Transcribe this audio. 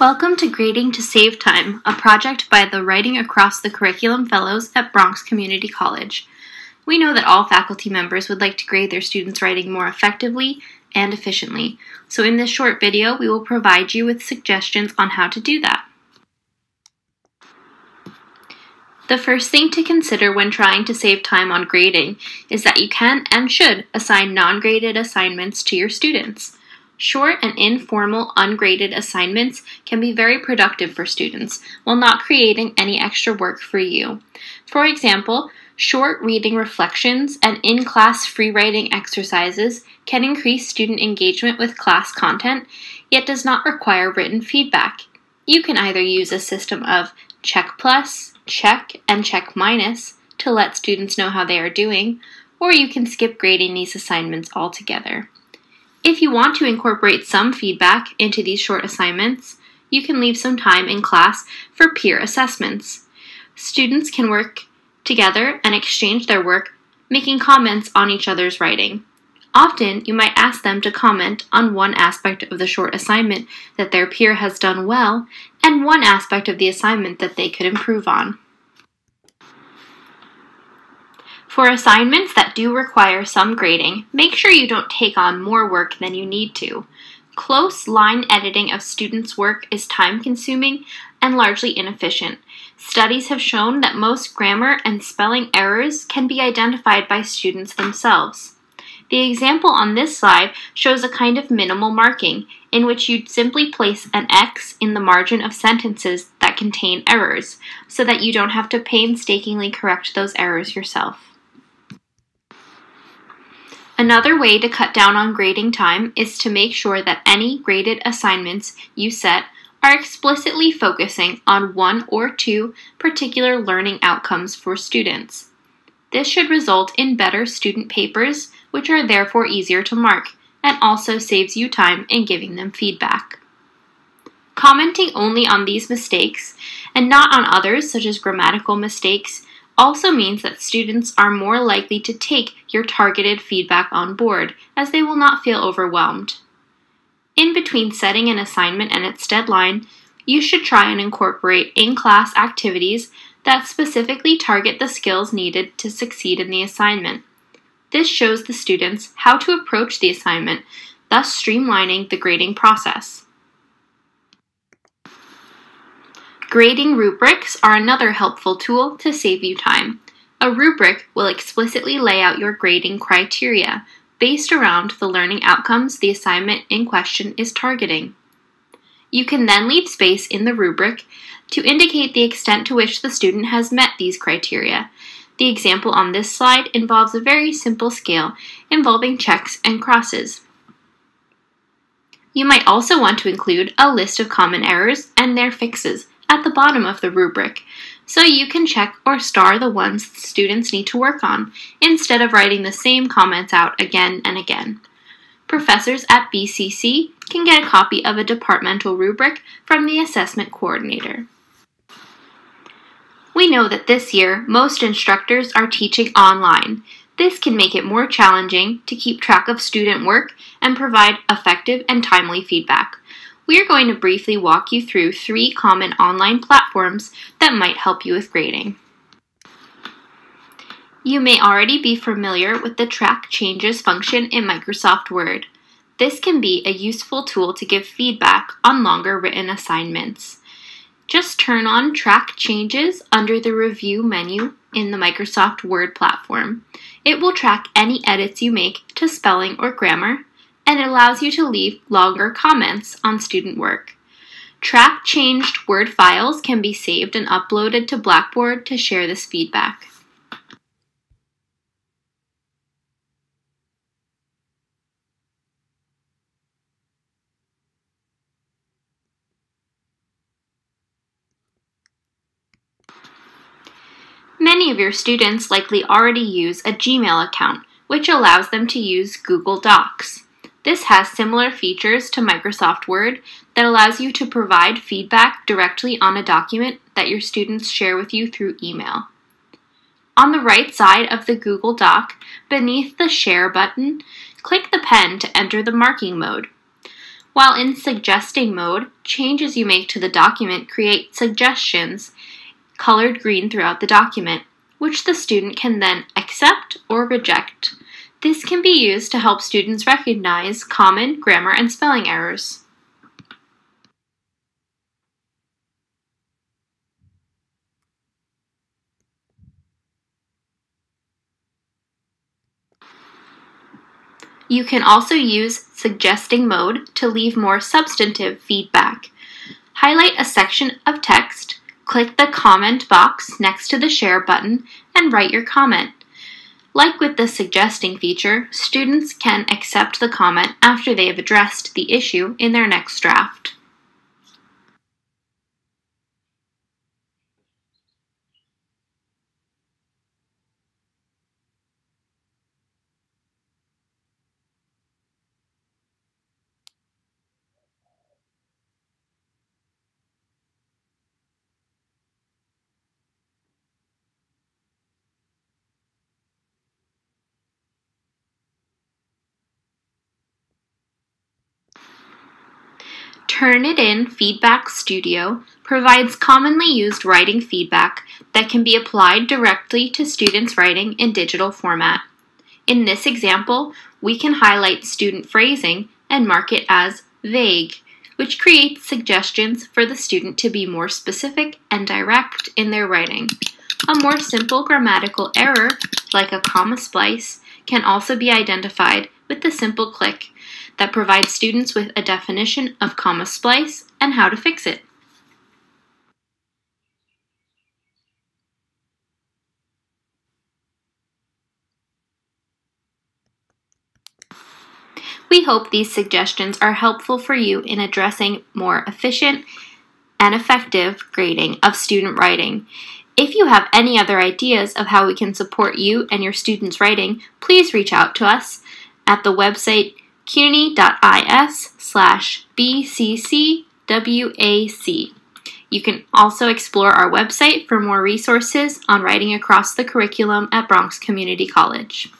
Welcome to Grading to Save Time, a project by the Writing Across the Curriculum Fellows at Bronx Community College. We know that all faculty members would like to grade their students' writing more effectively and efficiently, so in this short video, we will provide you with suggestions on how to do that. The first thing to consider when trying to save time on grading is that you can and should assign non graded assignments to your students. Short and informal ungraded assignments can be very productive for students while not creating any extra work for you. For example, short reading reflections and in class free writing exercises can increase student engagement with class content, yet does not require written feedback. You can either use a system of check plus, check, and check minus to let students know how they are doing, or you can skip grading these assignments altogether. If you want to incorporate some feedback into these short assignments, you can leave some time in class for peer assessments. Students can work together and exchange their work, making comments on each other's writing. Often, you might ask them to comment on one aspect of the short assignment that their peer has done well and one aspect of the assignment that they could improve on. For assignments that do require some grading, make sure you don't take on more work than you need to. Close line editing of students' work is time consuming and largely inefficient. Studies have shown that most grammar and spelling errors can be identified by students themselves. The example on this slide shows a kind of minimal marking, in which you'd simply place an X in the margin of sentences that contain errors, so that you don't have to painstakingly correct those errors yourself. Another way to cut down on grading time is to make sure that any graded assignments you set are explicitly focusing on one or two particular learning outcomes for students. This should result in better student papers, which are therefore easier to mark, and also saves you time in giving them feedback. Commenting only on these mistakes and not on others, such as grammatical mistakes, also means that students are more likely to take your targeted feedback on board, as they will not feel overwhelmed. In between setting an assignment and its deadline, you should try and incorporate in class activities that specifically target the skills needed to succeed in the assignment. This shows the students how to approach the assignment, thus streamlining the grading process. Grading rubrics are another helpful tool to save you time. A rubric will explicitly lay out your grading criteria based around the learning outcomes the assignment in question is targeting. You can then leave space in the rubric to indicate the extent to which the student has met these criteria. The example on this slide involves a very simple scale involving checks and crosses. You might also want to include a list of common errors and their fixes at the bottom of the rubric, so you can check or star the ones students need to work on, instead of writing the same comments out again and again. Professors at BCC can get a copy of a departmental rubric from the assessment coordinator. We know that this year most instructors are teaching online. This can make it more challenging to keep track of student work and provide effective and timely feedback we are going to briefly walk you through three common online platforms that might help you with grading. You may already be familiar with the Track Changes function in Microsoft Word. This can be a useful tool to give feedback on longer written assignments. Just turn on Track Changes under the Review menu in the Microsoft Word platform. It will track any edits you make to spelling or grammar, and it allows you to leave longer comments on student work. Track changed Word files can be saved and uploaded to Blackboard to share this feedback. Many of your students likely already use a Gmail account, which allows them to use Google Docs. This has similar features to Microsoft Word that allows you to provide feedback directly on a document that your students share with you through email. On the right side of the Google Doc, beneath the Share button, click the pen to enter the marking mode. While in suggesting mode, changes you make to the document create suggestions colored green throughout the document, which the student can then accept or reject. This can be used to help students recognize common grammar and spelling errors. You can also use suggesting mode to leave more substantive feedback. Highlight a section of text, click the comment box next to the share button, and write your comment. Like with the suggesting feature, students can accept the comment after they have addressed the issue in their next draft. Turnitin Feedback Studio provides commonly used writing feedback that can be applied directly to students' writing in digital format. In this example, we can highlight student phrasing and mark it as vague, which creates suggestions for the student to be more specific and direct in their writing. A more simple grammatical error, like a comma splice, can also be identified with the simple click that provides students with a definition of comma splice and how to fix it. We hope these suggestions are helpful for you in addressing more efficient and effective grading of student writing. If you have any other ideas of how we can support you and your students' writing, please reach out to us at the website cuny.is slash bccwac. You can also explore our website for more resources on writing across the curriculum at Bronx Community College.